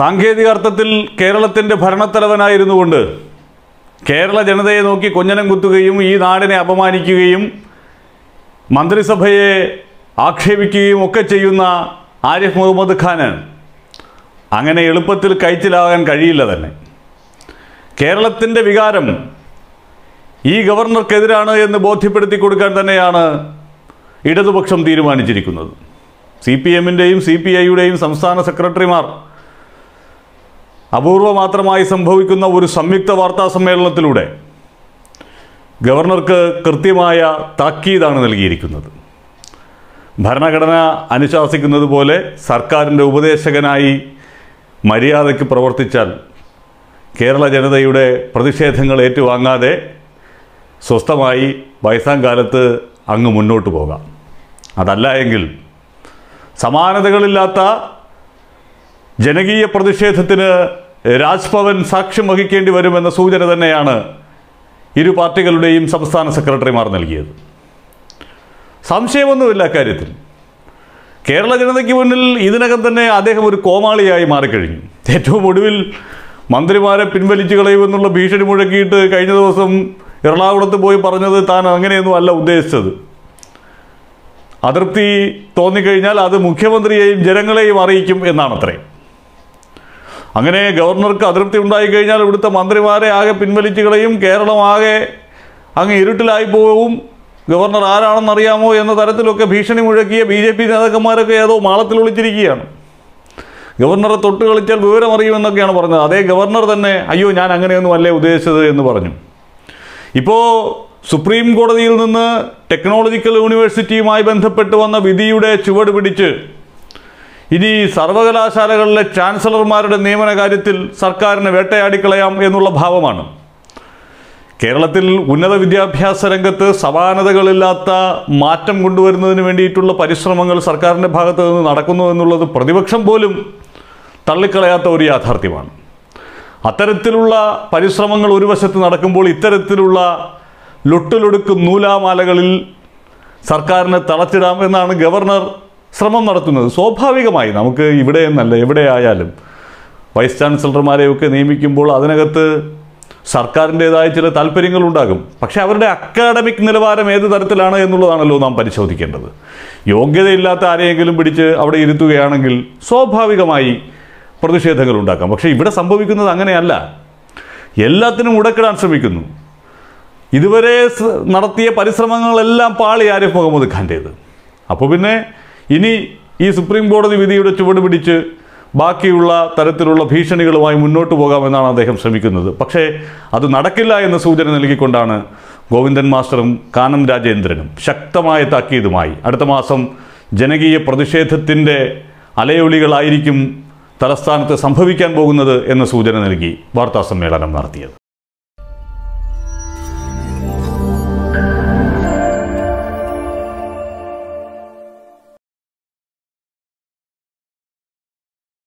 സാങ്കേതിക അർത്ഥത്തിൽ കേരളത്തിന്റെ ഭരണത്തലവനായിരുന്നു കൊണ്ട് കേരള ജനതയെ നോക്കി കൊഞ്ഞനം കുത്തുകയും ഈ നാടിനെ അപമാനിക്കുകയും മന്ത്രിസഭയെ ആക്ഷേപിക്കുകയും ഒക്കെ ചെയ്യുന്ന ആരിഫ് മുഹമ്മദ് ഖാന് അങ്ങനെ എളുപ്പത്തിൽ കയറ്റിലാകാൻ കഴിയില്ല തന്നെ. കേരളത്തിന്റെ വികാരം ഈ ഗവർണർക്കെതിരാണ് എന്ന് ബോധ്യപ്പെടുത്തി കൊടുക്കാൻ തന്നെയാണ് ഇടതുപക്ഷം തീരുമാനിച്ചിരിക്കുന്നത്. സി പി എമ്മിന്റെയും സി പി ഐയുടെയും സംസ്ഥാന സെക്രട്ടറിമാർ അപൂർവ മാത്രമായി സംഭവിക്കുന്ന ഒരു സംയുക്ത വാർത്താ സമ്മേളനത്തിലൂടെ ഗവർണർക്ക് കൃത്യമായ താക്കീതാണ് നൽകിയിരിക്കുന്നത്. ഭരണഘടന അനുശാസിക്കുന്നത് പോലെ സർക്കാരിന്റെ ഉപദേശകനായി മര്യാദയ്ക്ക് പ്രവർത്തിച്ചാൽ കേരള ജനതയുടെ പ്രതിഷേധങ്ങൾ ഏറ്റുവാങ്ങാതെ സ്വസ്ഥമായി വയസ്സാം കാലത്ത് അങ്ങ് മുന്നോട്ട് പോകാം. അതല്ല എങ്കിൽ സമാനതകളില്ലാത്ത ജനകീയ പ്രതിഷേധത്തിന് രാജ്ഭവൻ സാക്ഷ്യം വഹിക്കേണ്ടി വരുമെന്ന സൂചന തന്നെയാണ് ഇരു പാർട്ടികളുടെയും സംസ്ഥാന സെക്രട്ടറിമാർ നൽകിയത്. സംശയമൊന്നുമില്ല അക്കാര്യത്തിൽ. കേരള ജനതയ്ക്ക് മുന്നിൽ ഇതിനകം തന്നെ അദ്ദേഹം ഒരു കോമാളിയായി മാറിക്കഴിഞ്ഞു. ഏറ്റവും ഒടുവിൽ മന്ത്രിമാരെ പിൻവലിച്ചു കളയുമെന്നുള്ള ഭീഷണി മുഴക്കിയിട്ട് കഴിഞ്ഞ ദിവസം എറണാകുളത്ത് പോയി പറഞ്ഞത് താൻ അങ്ങനെയൊന്നും അല്ല ഉദ്ദേശിച്ചത്. അതൃപ്തി തോന്നിക്കഴിഞ്ഞാൽ അത് മുഖ്യമന്ത്രിയെയും ജനങ്ങളെയും അറിയിക്കും എന്നാണത്രേ. അങ്ങനെ ഗവർണർക്ക് അതൃപ്തി ഉണ്ടായിക്കഴിഞ്ഞാൽ ഇവിടുത്തെ മന്ത്രിമാരെ ആകെ പിൻവലിച്ചു കളയും കേരളം ആകെ അങ്ങ് ഇരുട്ടിലായി പോവും. ഗവർണർ ആരാണെന്നറിയാമോ എന്ന തരത്തിലൊക്കെ ഭീഷണി മുഴക്കിയ ബി ജെ പി നേതാക്കന്മാരൊക്കെ ഏതോ മാളത്തിൽ ഒളിച്ചിരിക്കുകയാണ്. ഗവർണറെ തൊട്ട് കളിച്ചാൽ വിവരമറിയുമെന്നൊക്കെയാണ് പറഞ്ഞത്. അതേ ഗവർണർ തന്നെ അയ്യോ ഞാൻ അങ്ങനെയൊന്നും അല്ലേ ഉദ്ദേശിച്ചത്? എന്ന് പറഞ്ഞു. ഇപ്പോൾ സുപ്രീം കോടതിയിൽ നിന്ന് ടെക്നോളജിക്കൽ യൂണിവേഴ്സിറ്റിയുമായി ബന്ധപ്പെട്ട് വന്ന വിധിയുടെ ചുവട് പിടിച്ച് ഇനി സർവകലാശാലകളിലെ ചാൻസലർമാരുടെ നിയമന കാര്യത്തിൽ സർക്കാരിനെ വേട്ടയാടിക്കളയാം എന്നുള്ള ഭാവമാണ്. കേരളത്തിൽ ഉന്നത വിദ്യാഭ്യാസ രംഗത്ത് സമാനതകളില്ലാത്ത മാറ്റം കൊണ്ടുവരുന്നതിന് വേണ്ടിയിട്ടുള്ള പരിശ്രമങ്ങൾ സർക്കാരിന്റെ ഭാഗത്തു നിന്ന് നടക്കുന്നു എന്നുള്ളത് പ്രതിപക്ഷം പോലും തള്ളിക്കളയാത്ത ഒരു യാഥാർത്ഥ്യമാണ്. അത്തരത്തിലുള്ള പരിശ്രമങ്ങൾ ഒരു വശത്ത് നടക്കുമ്പോൾ ഇത്തരത്തിലുള്ള ലൊട്ടിലൊടുക്കും നൂലാമാലകളിൽ സർക്കാരിനെ തളച്ചിടാം എന്നാണ് ഗവർണർ ശ്രമം നടത്തുന്നത്. സ്വാഭാവികമായി നമുക്ക് ഇവിടെ എന്നല്ല എവിടെയായാലും വൈസ് ചാൻസലർമാരെയൊക്കെ നിയമിക്കുമ്പോൾ അതിനകത്ത് സർക്കാരിന്റേതായ ചില താല്പര്യങ്ങളുണ്ടാകും. പക്ഷേ അവരുടെ അക്കാഡമിക് നിലവാരം ഏത് തരത്തിലാണ് എന്നുള്ളതാണല്ലോ നാം പരിശോധിക്കേണ്ടത്. യോഗ്യതയില്ലാത്ത ആരെയെങ്കിലും പിടിച്ച് അവിടെ ഇരുത്തുകയാണെങ്കിൽ സ്വാഭാവികമായി പ്രതിഷേധങ്ങൾ ഉണ്ടാക്കാം. പക്ഷേ ഇവിടെ സംഭവിക്കുന്നത് അങ്ങനെയല്ല. എല്ലാത്തിനും ഉടക്കിടാൻ ശ്രമിക്കുന്നു. ഇതുവരെ നടത്തിയ പരിശ്രമങ്ങളെല്ലാം പാളി ആരിഫ് മുഹമ്മദ് ഖാന്റേത്. അപ്പോൾ പിന്നെ ഇനി ഈ സുപ്രീം കോടതി വിധിയുടെ ചുവട് പിടിച്ച് ബാക്കിയുള്ള തരത്തിലുള്ള ഭീഷണികളുമായി മുന്നോട്ട് പോകാമെന്നാണ് അദ്ദേഹം ശ്രമിക്കുന്നത്. പക്ഷേ അത് നടക്കില്ല എന്ന സൂചന നൽകിക്കൊണ്ടാണ് ഗോവിന്ദൻ മാസ്റ്ററും കാനം രാജേന്ദ്രനും ശക്തമായ താക്കീതുമായി അടുത്ത മാസം ജനകീയ പ്രതിഷേധത്തിന്റെ അലയൊളികളായിരിക്കും തലസ്ഥാനത്ത് സംഭവിക്കാൻ പോകുന്നത് എന്ന സൂചന നൽകി വാർത്താ സമ്മേളനം നടത്തിയത്.